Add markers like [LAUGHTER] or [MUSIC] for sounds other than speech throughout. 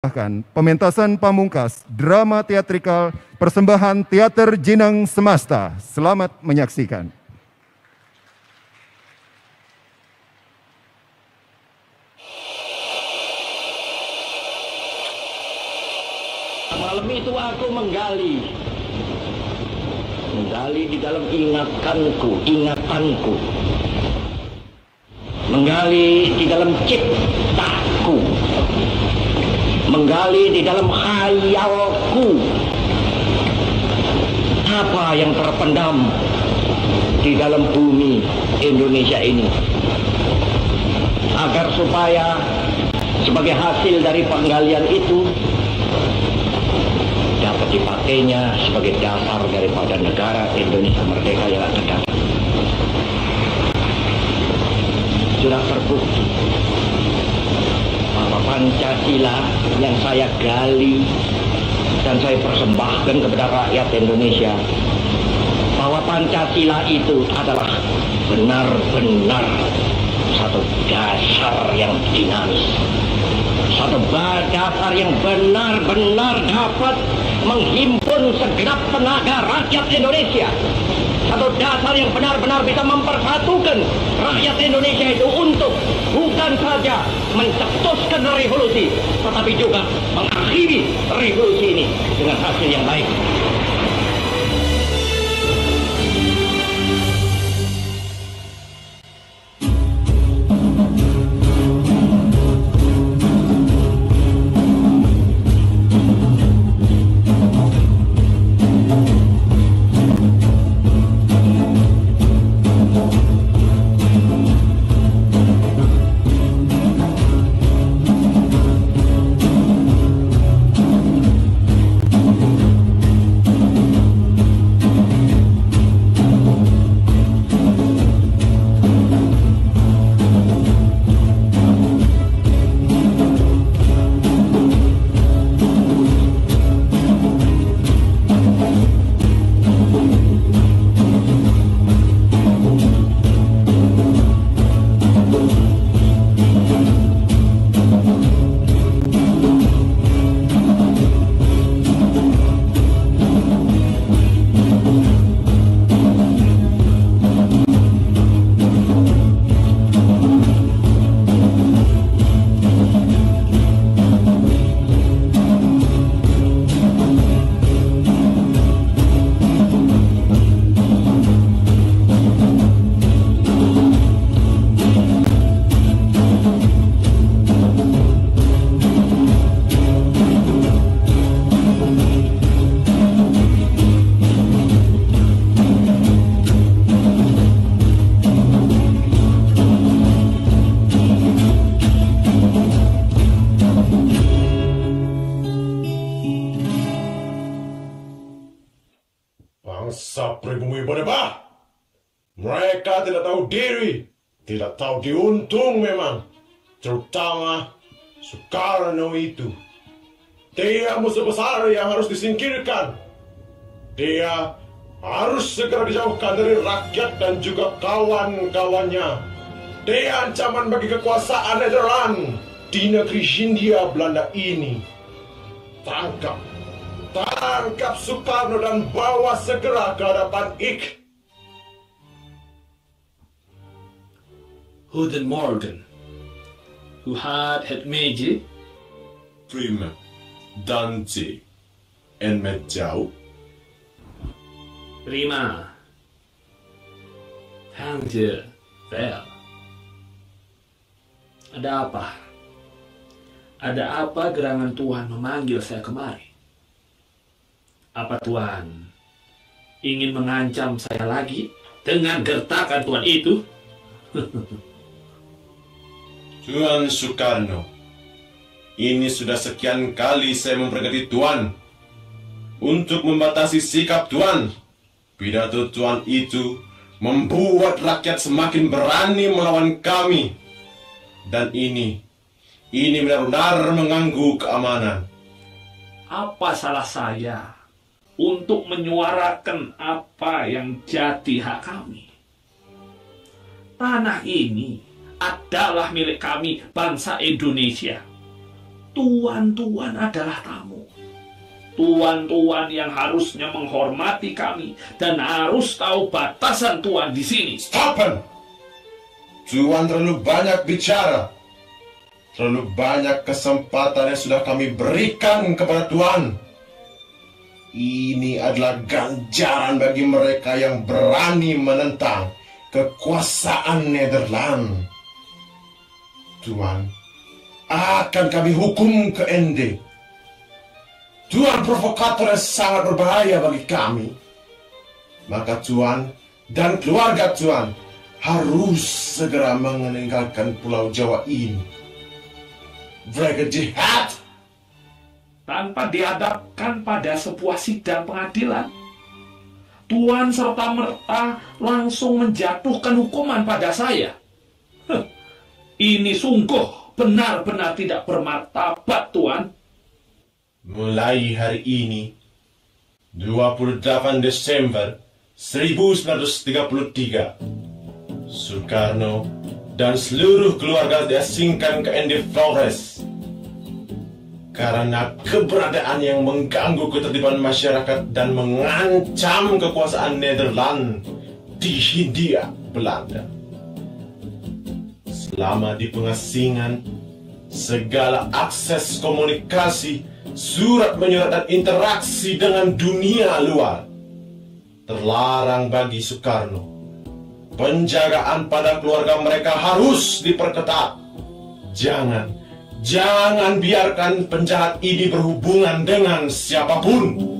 Bahkan pementasan pamungkas drama teatrikal persembahan Teater Jinang Semasta. Selamat menyaksikan. Malam itu aku menggali Menggali di dalam ingatanku, ingatanku Menggali di dalam ciptaku Menggali di dalam khayalku. Apa yang terpendam di dalam bumi Indonesia ini? Agar supaya sebagai hasil dari penggalian itu dapat dipakainya sebagai dasar daripada negara Indonesia merdeka yang akan datang. Sudah terbukti Pancasila yang saya gali dan saya persembahkan kepada rakyat Indonesia bahwa Pancasila itu adalah benar-benar satu dasar yang dinamis satu dasar yang benar-benar dapat menghimpun segenap tenaga rakyat Indonesia. Satu dasar yang benar-benar bisa mempersatukan rakyat Indonesia itu untuk bukan saja mencetuskan revolusi, tetapi juga mengakhiri revolusi ini dengan hasil yang baik. Terutama Soekarno itu. Dia musuh besar yang harus disingkirkan. Dia harus segera dijauhkan dari rakyat dan juga kawan-kawannya. Dia ancaman bagi kekuasaan Nederland di negeri Hindia Belanda ini. Tangkap Tangkap Soekarno dan bawa segera ke hadapan Ik. Morgan, who had had Meiji, Prima, Dante, and Medjau. Prima, Tangje, Vel. Ada apa? Ada apa gerangan Tuhan memanggil saya kemari? Apa Tuhan ingin mengancam saya lagi dengan gertakan Tuhan itu? [LAUGHS] Tuan Soekarno, ini sudah sekian kali saya memperingati Tuan untuk membatasi sikap Tuan. Pidato Tuan itu membuat rakyat semakin berani melawan kami. Dan ini, ini benar-benar mengganggu keamanan. Apa salah saya untuk menyuarakan apa yang jadi hak kami? Tanah ini adalah milik kami bangsa Indonesia. Tuan-tuan adalah tamu. Tuan-tuan yang harusnya menghormati kami dan harus tahu batasan tuan di sini. Stop Tuan terlalu banyak bicara. Terlalu banyak kesempatan yang sudah kami berikan kepada Tuan. Ini adalah ganjaran bagi mereka yang berani menentang kekuasaan Nederland. Tuan, akan kami hukum ke Ende. Tuan provokator yang sangat berbahaya bagi kami. Maka Tuan dan keluarga Tuan harus segera meninggalkan pulau Jawa ini. Mereka jihad tanpa dihadapkan pada sebuah sidang pengadilan. Tuan serta merta langsung menjatuhkan hukuman pada saya. Huh, ini sungguh benar-benar tidak bermartabat, Tuan. Mulai hari ini, 28 Desember 1933, Soekarno dan seluruh keluarga diasingkan ke Ende Flores karena keberadaan yang mengganggu ketertiban masyarakat dan mengancam kekuasaan Nederland di Hindia Belanda. Selama di pengasingan, segala akses komunikasi, surat menyurat dan interaksi dengan dunia luar terlarang bagi Soekarno. Penjagaan pada keluarga mereka harus diperketat. Jangan Jangan biarkan penjahat ini berhubungan dengan siapa pun.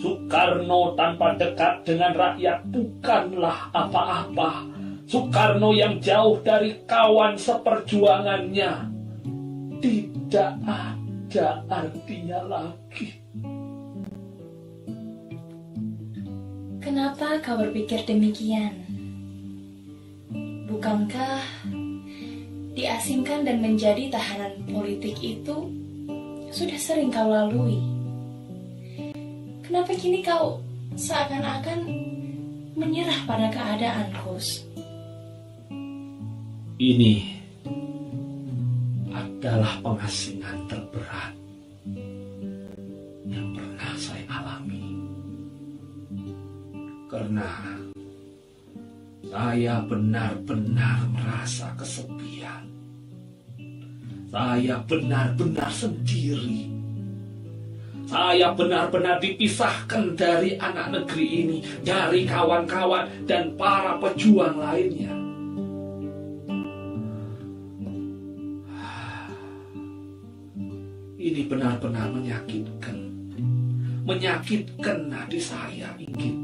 Soekarno tanpa dekat dengan rakyat bukanlah apa-apa. Soekarno yang jauh dari kawan seperjuangannya tidak ada artinya lagi. Kenapa kau berpikir demikian? Bukankah diasingkan dan menjadi tahanan politik itu sudah sering kau lalui? Kenapa kini kau seakan-akan menyerah pada keadaan, Kus? Ini adalah pengasingan terberat yang pernah saya alami karena saya benar-benar merasa kesepian. Saya benar-benar sendiri. Saya benar-benar dipisahkan dari anak negeri ini, dari kawan-kawan dan para pejuang lainnya. Ini benar-benar menyakitkan menyakitkan hati saya, Inggit.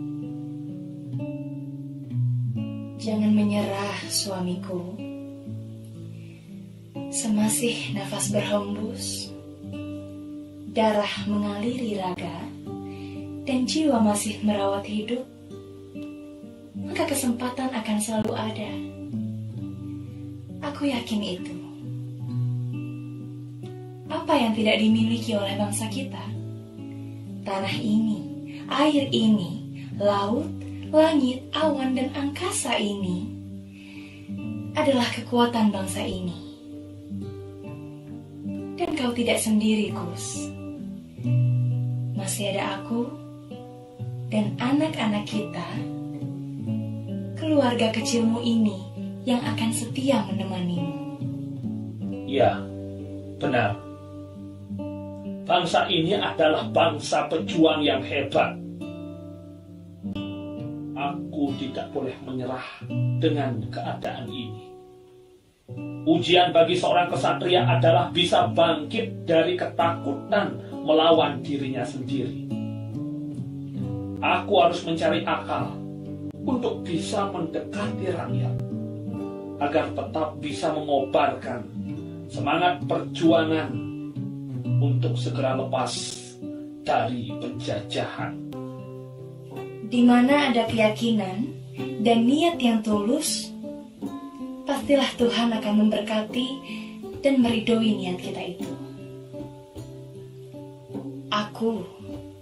Jangan menyerah, suamiku. Semasih nafas berhembus, darah mengaliri raga, dan jiwa masih merawat hidup, maka kesempatan akan selalu ada. Aku yakin itu. Apa yang tidak dimiliki oleh bangsa kita? Tanah ini, air ini, laut, langit, awan, dan angkasa ini adalah kekuatan bangsa ini. Dan kau tidak sendiri, Kus. Masih ada aku dan anak-anak kita, keluarga kecilmu ini yang akan setia menemanimu. Ya, benar. Bangsa ini adalah bangsa pejuang yang hebat. Aku tidak boleh menyerah dengan keadaan ini. Ujian bagi seorang kesatria adalah bisa bangkit dari ketakutan melawan dirinya sendiri. Aku harus mencari akal untuk bisa mendekati rakyat agar tetap bisa mengobarkan semangat perjuangan untuk segera lepas dari penjajahan. Di mana ada keyakinan dan niat yang tulus, pastilah Tuhan akan memberkati dan meridoi niat kita itu. Aku,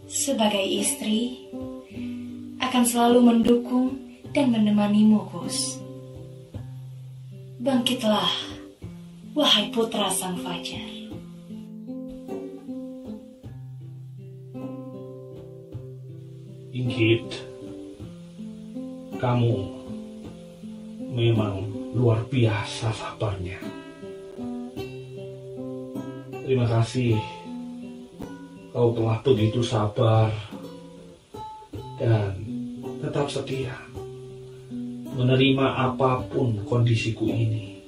sebagai istri, akan selalu mendukung dan menemanimu, Gus. Bangkitlah, wahai putra sang fajar. Inggit, kamu memang luar biasa sabarnya. Terima kasih kau telah begitu sabar dan tetap setia menerima apa pun kondisiku ini.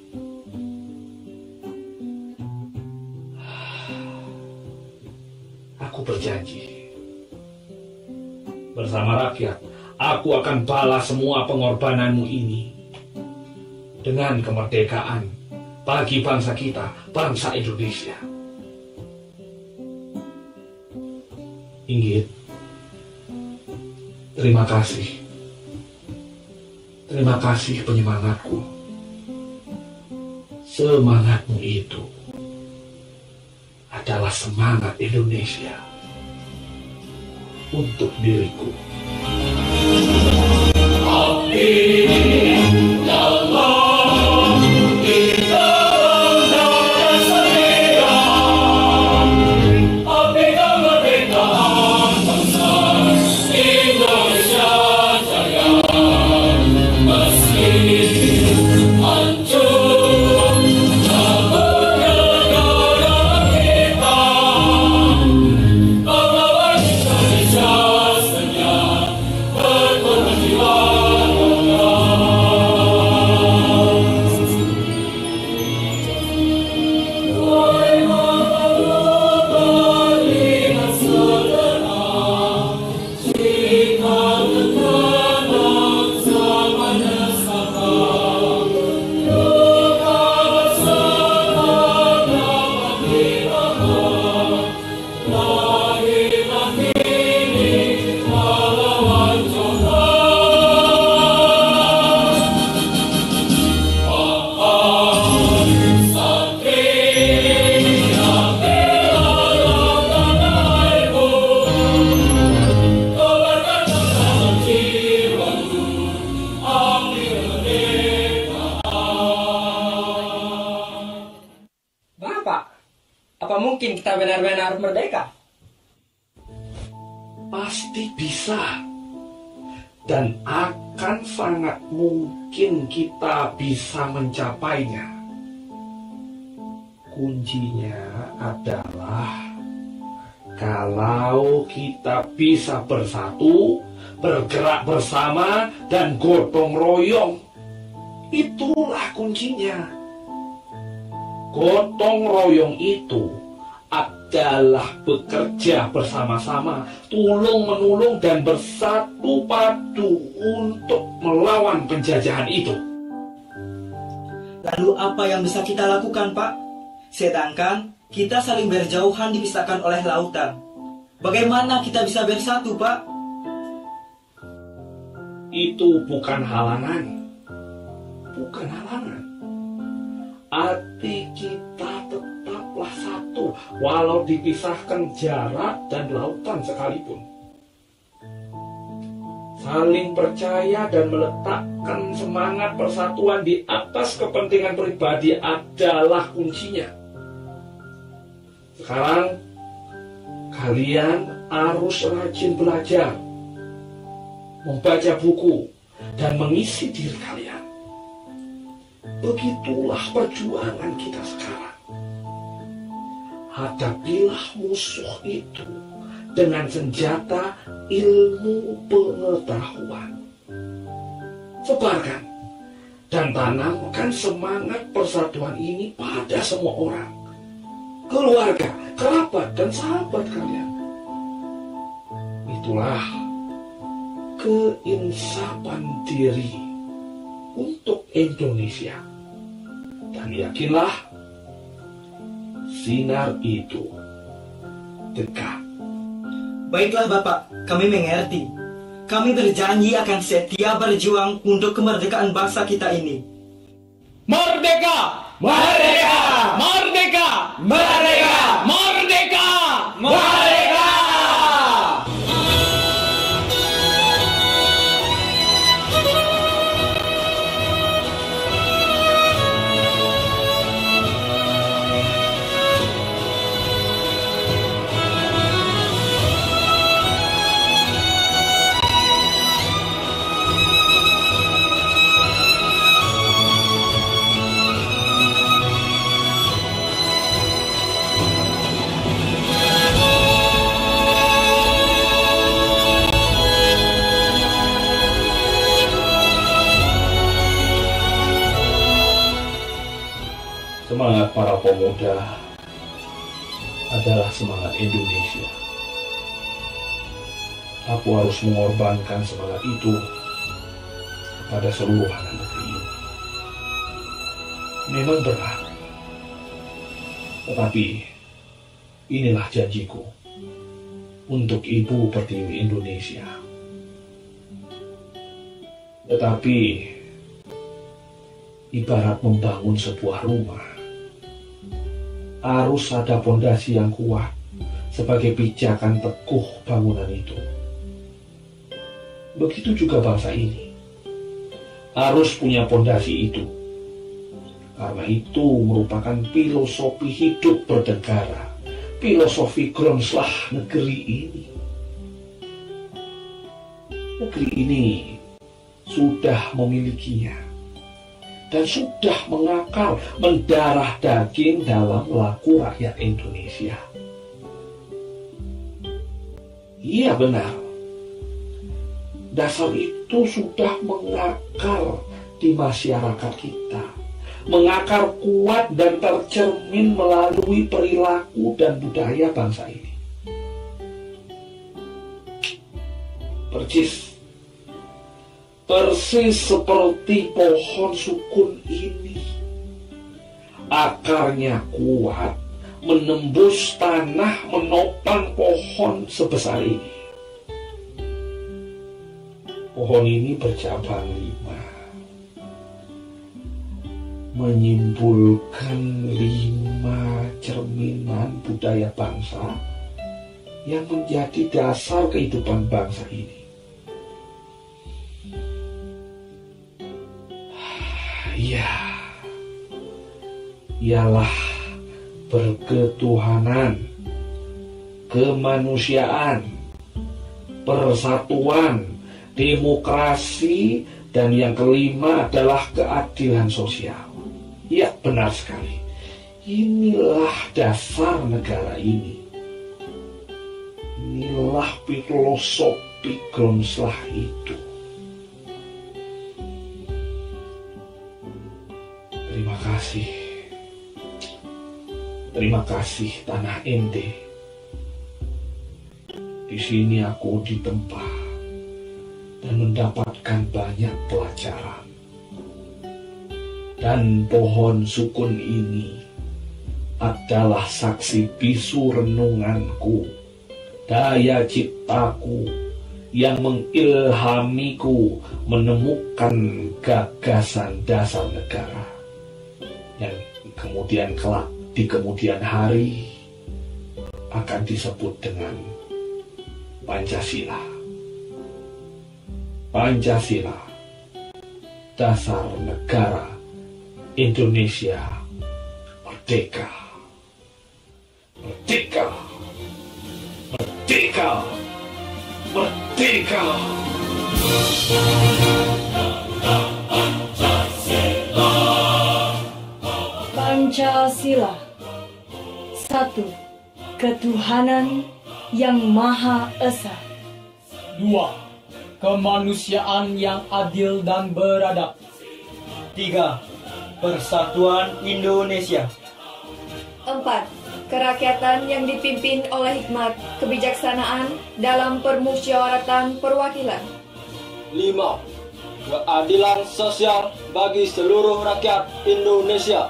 Aku berjanji bersama rakyat, aku akan balas semua pengorbananmu ini dengan kemerdekaan bagi bangsa kita, bangsa Indonesia. Inggit, terima kasih. Terima kasih penyemangatku. Semangatmu itu adalah semangat Indonesia untuk diriku. Bapak, Pasti bisa. Dan akan sangat mungkin kita bisa mencapainya. Kuncinya adalah kalau kita bisa bersatu, bergerak bersama, dan gotong royong. Itulah kuncinya. Gotong royong itu adalah bekerja bersama-sama, tulung-menulung dan bersatu padu untuk melawan penjajahan itu. Lalu apa yang bisa kita lakukan, Pak? Sedangkan kita saling berjauhan dipisahkan oleh lautan. Bagaimana kita bisa bersatu, Pak? Itu bukan halangan. Bukan halangan. Hati kita satu, walau dipisahkan jarak dan lautan sekalipun. Saling percaya dan meletakkan semangat persatuan di atas kepentingan pribadi adalah kuncinya. Sekarang, kalian harus rajin belajar, membaca buku, dan mengisi diri kalian. Begitulah perjuangan kita sekarang. Hadapilah musuh itu dengan senjata ilmu pengetahuan. Sebarkan dan tanamkan semangat persatuan ini pada semua orang. Keluarga, kerabat, dan sahabat kalian. Itulah keinsapan diri untuk Indonesia. Dan yakinlah, sinar itu dekat. Baiklah Bapak, kami mengerti. Kami berjanji akan setia berjuang untuk kemerdekaan bangsa kita ini. Merdeka! Merdeka! Merdeka! Merdeka! Merdeka! Para pemuda adalah semangat Indonesia. Aku harus mengorbankan semangat itu pada seluruh anak negeri ini. Memang berat. Tetapi inilah janjiku untuk Ibu Pertiwi Indonesia. Tetapi ibarat membangun sebuah rumah harus ada pondasi yang kuat sebagai pijakan teguh bangunan itu. Begitu juga bangsa ini harus punya pondasi itu. Karena itu merupakan filosofi hidup bernegara, filosofi Gronslah negeri ini. Negeri ini sudah memilikinya dan sudah mengakar mendarah daging dalam laku rakyat Indonesia. Iya benar. Dasar itu sudah mengakar di masyarakat kita. Mengakar kuat dan tercermin melalui perilaku dan budaya bangsa ini. Percis persis seperti pohon sukun ini. Akarnya kuat, menembus tanah menopang pohon sebesar ini. Pohon ini bercabang lima, menyimpulkan lima cerminan budaya bangsa yang menjadi dasar kehidupan bangsa ini. Iya, ialah berketuhanan, kemanusiaan, persatuan, demokrasi, dan yang kelima adalah keadilan sosial. Ya, benar sekali. Inilah dasar negara ini. Inilah filosofi Gronslah itu. Kasih. Terima kasih tanah ente. Di sini aku ditempa dan mendapatkan banyak pelajaran. Dan pohon sukun ini adalah saksi bisu renunganku, daya ciptaku yang mengilhamiku menemukan gagasan dasar negara yang kemudian kelak di kemudian hari akan disebut dengan Pancasila. Pancasila, dasar negara Indonesia merdeka. Merdeka. Merdeka. Merdeka. Pancasila Satu Ketuhanan yang Maha Esa Dua, kemanusiaan yang adil dan beradab. Tiga, Persatuan Indonesia. Empat, kerakyatan yang dipimpin oleh hikmat kebijaksanaan dalam permusyawaratan perwakilan. Lima, keadilan sosial bagi seluruh rakyat Indonesia.